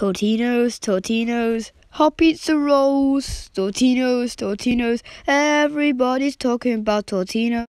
Tortinos, Tortinos, hot pizza rolls, Tortinos, Tortinos. Everybody's talking about Tortino.